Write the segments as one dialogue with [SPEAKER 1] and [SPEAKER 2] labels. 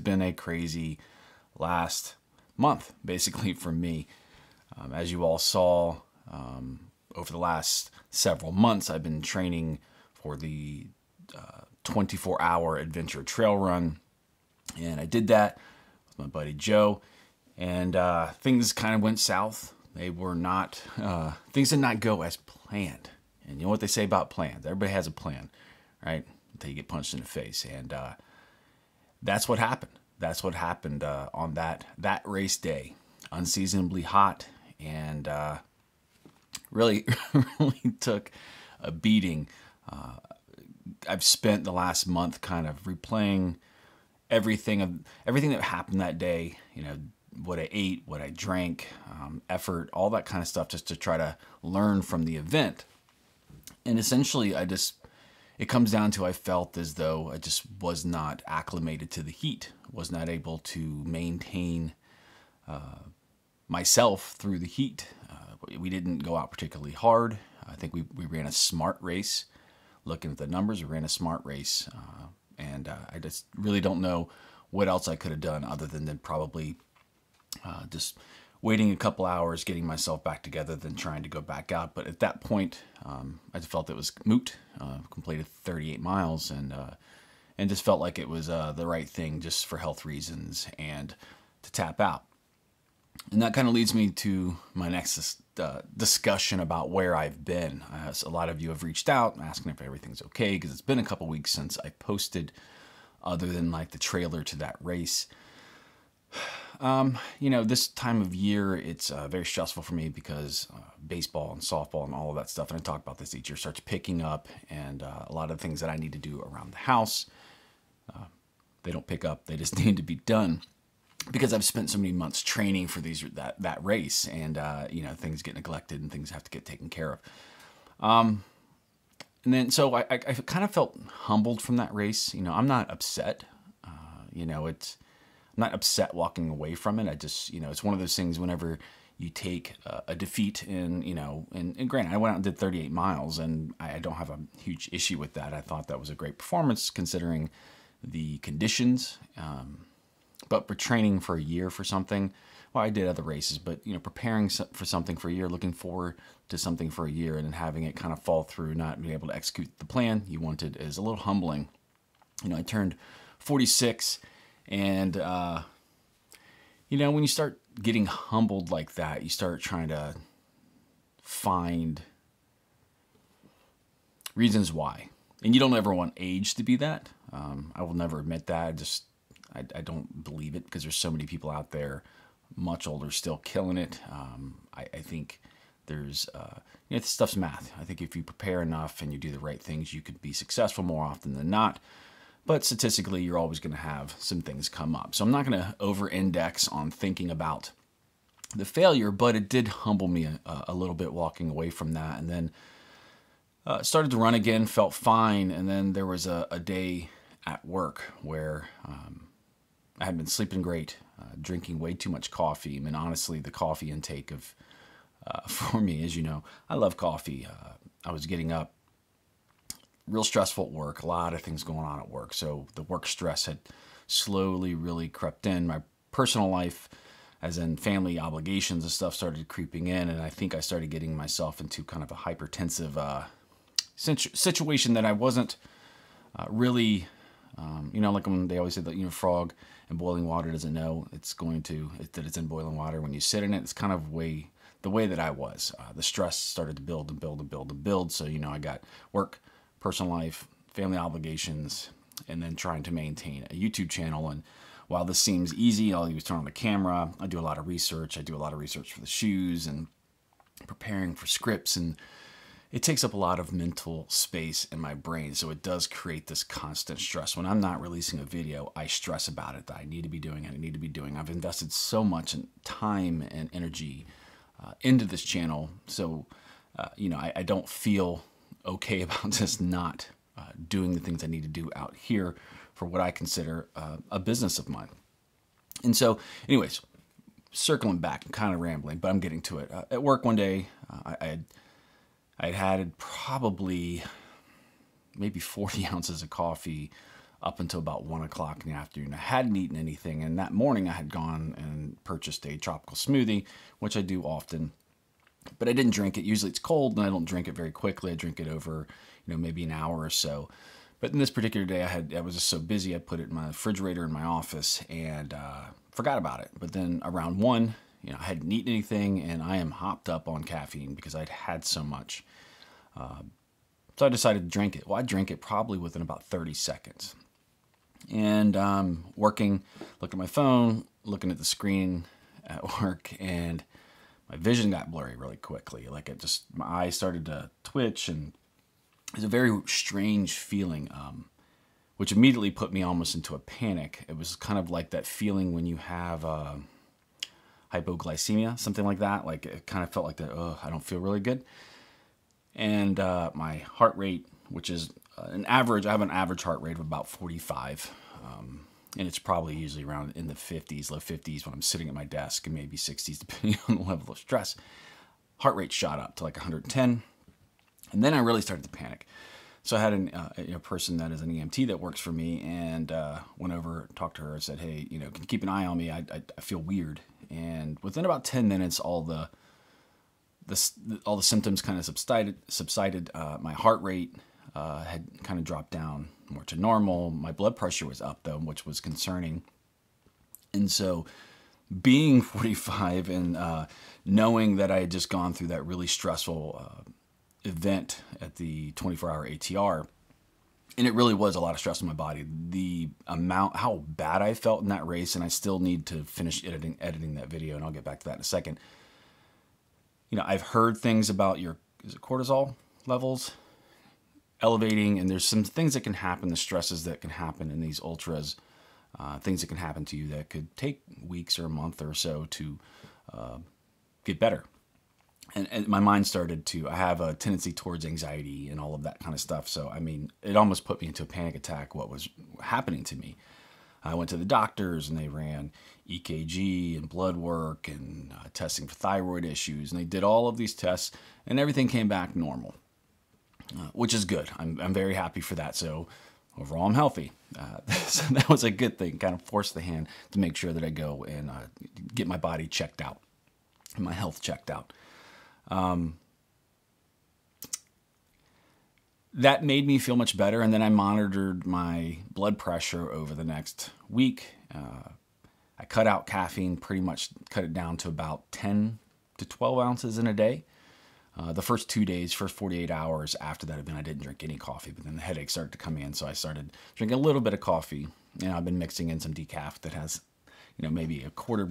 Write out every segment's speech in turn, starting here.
[SPEAKER 1] has been a crazy last month, basically, for me. Um, as you all saw um, over the last several months, I've been training for the 24 uh, hour adventure trail run. And I did that with my buddy Joe. And uh, things kind of went south. They were not, uh, things did not go as planned. And you know what they say about plans? Everybody has a plan, right? Until you get punched in the face. And uh, that's what happened. That's what happened uh, on that that race day. Unseasonably hot and uh, really really took a beating. Uh, I've spent the last month kind of replaying everything of everything that happened that day. You know what I ate, what I drank, um, effort, all that kind of stuff, just to try to learn from the event. And essentially, I just it comes down to I felt as though I just was not acclimated to the heat, was not able to maintain uh, myself through the heat. Uh, we didn't go out particularly hard. I think we, we ran a smart race. Looking at the numbers, we ran a smart race. Uh, and uh, I just really don't know what else I could have done other than, than probably uh, just waiting a couple hours, getting myself back together, then trying to go back out. But at that point, um, I felt it was moot. Uh, completed 38 miles and uh, and just felt like it was uh, the right thing just for health reasons and to tap out. And that kind of leads me to my next uh, discussion about where I've been. Uh, a lot of you have reached out asking if everything's okay because it's been a couple weeks since I posted, other than like the trailer to that race. Um, you know, this time of year, it's uh, very stressful for me because uh, baseball and softball and all of that stuff, and I talk about this each year, starts picking up, and uh, a lot of things that I need to do around the house, uh, they don't pick up. They just need to be done because I've spent so many months training for these that that race, and uh, you know, things get neglected and things have to get taken care of. Um, and then so I, I, I kind of felt humbled from that race. You know, I'm not upset. Uh, you know, it's I'm not upset walking away from it. I just, you know, it's one of those things whenever you take uh, a defeat in, you know, and, and, granted, I went out and did 38 miles and I, I don't have a huge issue with that. I thought that was a great performance considering the conditions. Um, but for training for a year for something, well, I did other races, but, you know, preparing for something for a year, looking forward to something for a year and then having it kind of fall through, not being able to execute the plan you wanted is a little humbling. You know, I turned 46 and, uh, you know, when you start getting humbled like that, you start trying to find reasons why. And you don't ever want age to be that. Um, I will never admit that. I just, I, I, don't believe it because there's so many people out there much older still killing it. Um, I, I, think there's, uh, you know, stuff's math. I think if you prepare enough and you do the right things, you could be successful more often than not but statistically, you're always going to have some things come up. So I'm not going to over index on thinking about the failure, but it did humble me a, a little bit walking away from that. And then uh, started to run again, felt fine. And then there was a, a day at work where um, I had been sleeping great, uh, drinking way too much coffee. I mean, honestly, the coffee intake of uh, for me, as you know, I love coffee. Uh, I was getting up real stressful at work, a lot of things going on at work. So the work stress had slowly really crept in. My personal life, as in family obligations and stuff, started creeping in. And I think I started getting myself into kind of a hypertensive uh, situation that I wasn't uh, really, um, you know, like when they always say that, you know, frog in boiling water doesn't know it's going to, that it's in boiling water. When you sit in it, it's kind of way, the way that I was. Uh, the stress started to build and build and build and build. So, you know, I got work personal life, family obligations, and then trying to maintain a YouTube channel. And while this seems easy, you do turn on the camera. I do a lot of research. I do a lot of research for the shoes and preparing for scripts. And it takes up a lot of mental space in my brain. So it does create this constant stress. When I'm not releasing a video, I stress about it that I need to be doing it. I need to be doing. I've invested so much in time and energy uh, into this channel. So, uh, you know, I, I don't feel okay about just not uh, doing the things I need to do out here for what I consider uh, a business of mine. And so, anyways, circling back, I'm kind of rambling, but I'm getting to it. Uh, at work one day, uh, I, I had I had had probably maybe 40 ounces of coffee up until about one o'clock in the afternoon. I hadn't eaten anything, and that morning I had gone and purchased a tropical smoothie, which I do often. But I didn't drink it. Usually it's cold, and I don't drink it very quickly. I drink it over, you know, maybe an hour or so. But in this particular day, I had I was just so busy. I put it in my refrigerator in my office and uh, forgot about it. But then around one, you know, I hadn't eaten anything, and I am hopped up on caffeine because I'd had so much. Uh, so I decided to drink it. Well, I drank it probably within about 30 seconds and um, working, looking at my phone, looking at the screen at work, and my vision got blurry really quickly. Like it just, my eyes started to twitch, and it was a very strange feeling, um, which immediately put me almost into a panic. It was kind of like that feeling when you have uh, hypoglycemia, something like that. Like it kind of felt like that. Oh, I don't feel really good, and uh, my heart rate, which is uh, an average, I have an average heart rate of about 45. Um, and it's probably usually around in the 50s, low 50s when I'm sitting at my desk, and maybe 60s depending on the level of stress. Heart rate shot up to like 110. And then I really started to panic. So I had an, uh, a person that is an EMT that works for me and uh, went over, talked to her, and said, Hey, you know, can you keep an eye on me? I, I, I feel weird. And within about 10 minutes, all the, the, all the symptoms kind of subsided. subsided. Uh, my heart rate uh, had kind of dropped down more to normal. My blood pressure was up though, which was concerning. And so, being 45 and uh, knowing that I had just gone through that really stressful uh, event at the 24 hour ATR, and it really was a lot of stress on my body. The amount, how bad I felt in that race, and I still need to finish editing editing that video, and I'll get back to that in a second. You know, I've heard things about your is it cortisol levels elevating, and there's some things that can happen, the stresses that can happen in these ultras, uh, things that can happen to you that could take weeks or a month or so to uh, get better. And, and, my mind started to, I have a tendency towards anxiety and all of that kind of stuff. So, I mean, it almost put me into a panic attack what was happening to me. I went to the doctors and they ran EKG and blood work and uh, testing for thyroid issues. And they did all of these tests and everything came back normal uh, which is good. I'm, I'm very happy for that. So overall, I'm healthy. Uh, so that was a good thing. Kind of forced the hand to make sure that I go and uh, get my body checked out, and my health checked out. Um, that made me feel much better. And then I monitored my blood pressure over the next week. Uh, I cut out caffeine, pretty much cut it down to about 10 to 12 ounces in a day. Uh, the first two days, first 48 hours after that event, I didn't drink any coffee, but then the headache started to come in, so I started drinking a little bit of coffee. And I've been mixing in some decaf that has, you know, maybe a quarter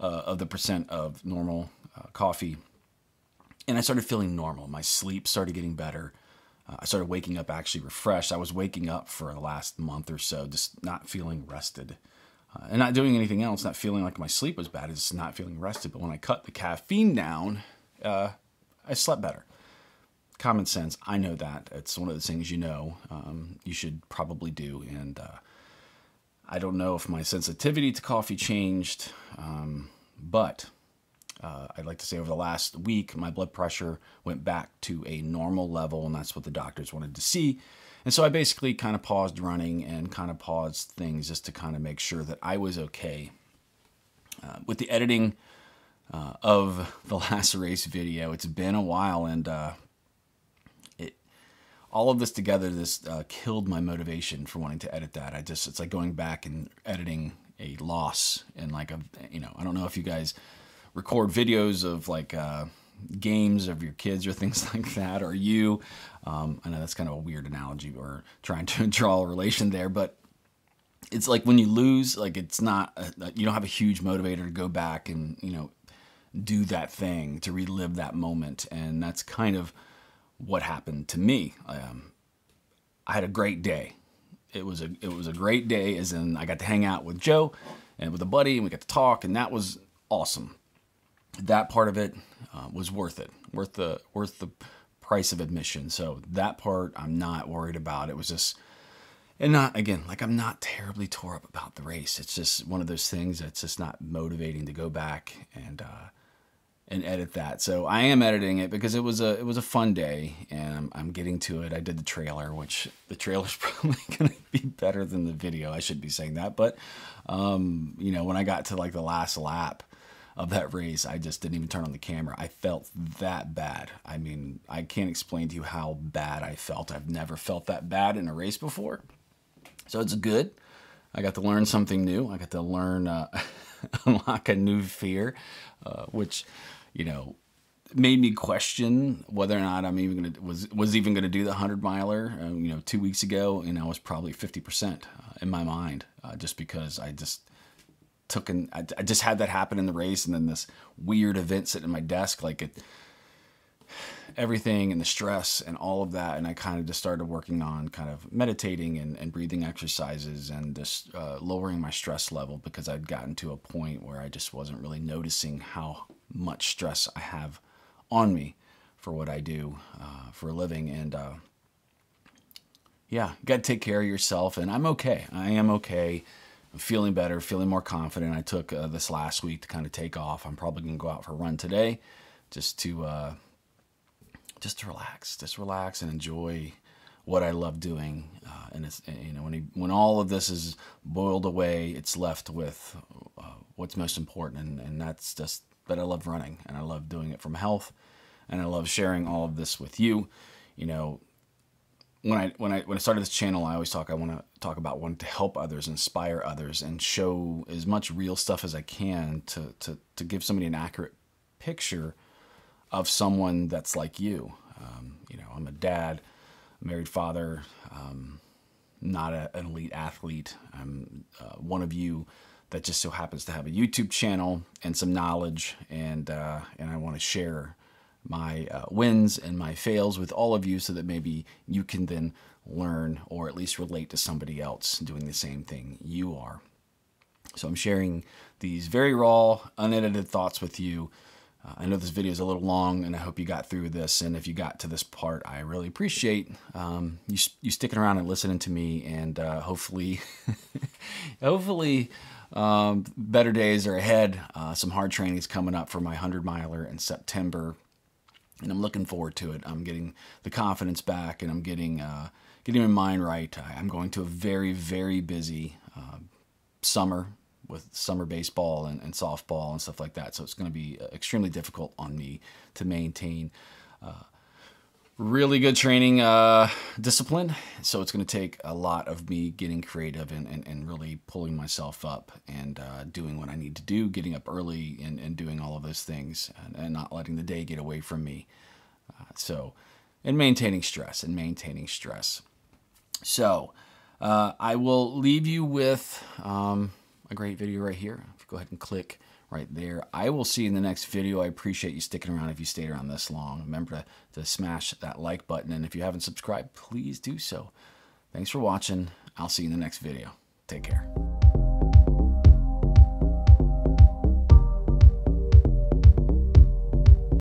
[SPEAKER 1] uh, of the percent of normal uh, coffee. And I started feeling normal. My sleep started getting better. Uh, I started waking up actually refreshed. I was waking up for the last month or so, just not feeling rested. Uh, and not doing anything else, not feeling like my sleep was bad, just not feeling rested. But when I cut the caffeine down, uh, I slept better. Common sense, I know that. It's one of the things you know um, you should probably do. And uh, I don't know if my sensitivity to coffee changed, um, but uh, I'd like to say over the last week, my blood pressure went back to a normal level, and that's what the doctors wanted to see. And so I basically kind of paused running and kind of paused things just to kind of make sure that I was okay. Uh, with the editing, uh, of the last race video. It's been a while, and uh, it all of this together this uh, killed my motivation for wanting to edit that. I just it's like going back and editing a loss and like a you know I don't know if you guys record videos of like uh, games of your kids or things like that, or you. Um, I know that's kind of a weird analogy or trying to draw a relation there, but it's like when you lose, like it's not a, you don't have a huge motivator to go back and you know do that thing, to relive that moment. And that's kind of what happened to me. Um, I had a great day. It was a it was a great day, as in I got to hang out with Joe and with a buddy, and we got to talk, and that was awesome. That part of it uh, was worth it, worth the worth the price of admission. So that part I'm not worried about. It was just and not again like i'm not terribly tore up about the race it's just one of those things that's just not motivating to go back and uh, and edit that. So I am editing it because it was a it was a fun day, and I'm, I'm getting to it. I did the trailer, which the trailer's probably going to be better than the video. I should be saying that, but um, you know, when I got to like the last lap of that race, I just didn't even turn on the camera. I felt that bad. I mean, I can't explain to you how bad I felt. I've never felt that bad in a race before, so it's good. I got to learn something new. I got to learn uh, unlock a new fear, uh, which you know, made me question whether or not I'm even gonna was was even gonna do the hundred miler. Uh, you know, two weeks ago, and I was probably fifty percent uh, in my mind, uh, just because I just took and I, I, just had that happen in the race, and then this weird event sitting in my desk, like it, everything and the stress and all of that, and I kind of just started working on kind of meditating and, and breathing exercises and just uh, lowering my stress level because I'd gotten to a point where I just wasn't really noticing how much stress I have on me for what I do uh, for a living. And uh, yeah, got to take care of yourself. And I'm okay. I am okay. I'm feeling better, feeling more confident. I took uh, this last week to kind of take off. I'm probably going to go out for a run today just to uh, just to relax, just relax and enjoy what I love doing. Uh, and it's you know when he, when all of this is boiled away, it's left with uh, what's most important, and, and that's just but I love running and I love doing it from health and I love sharing all of this with you. You know, when I when I when I started this channel, I always talk I want to talk about wanting to help others, inspire others, and show as much real stuff as I can to to to give somebody an accurate picture of someone that's like you. Um, you know, I'm a dad, married father, um, not a, an elite athlete. I'm uh, one of you that just so happens to have a YouTube channel and some knowledge, and uh, and I want to share my uh, wins and my fails with all of you, so that maybe you can then learn or at least relate to somebody else doing the same thing you are. So I'm sharing these very raw, unedited thoughts with you. Uh, I know this video is a little long, and I hope you got through this. And if you got to this part, I really appreciate um, you you sticking around and listening to me, and uh, hopefully, hopefully um, better days are ahead. Uh, some hard training is coming up for my 100 miler in September, and I'm looking forward to it. I'm getting the confidence back, and I'm getting uh, getting my mind right. I'm going to a very very busy uh, summer with summer baseball and, and, softball and stuff like that. So it's going to be uh, extremely difficult on me to maintain uh, really good training uh, discipline. So it's going to take a lot of me getting creative and, and, and really pulling myself up and uh, doing what I need to do, getting up early and, and doing all of those things and, and not letting the day get away from me. Uh, so, and maintaining stress and maintaining stress. So, uh, I will leave you with um, a great video right here. Go ahead and click right there. I will see you in the next video. I appreciate you sticking around if you stayed around this long. Remember to, to smash that like button, and if you haven't subscribed, please do so. Thanks for watching. I'll see you in the next video. Take care.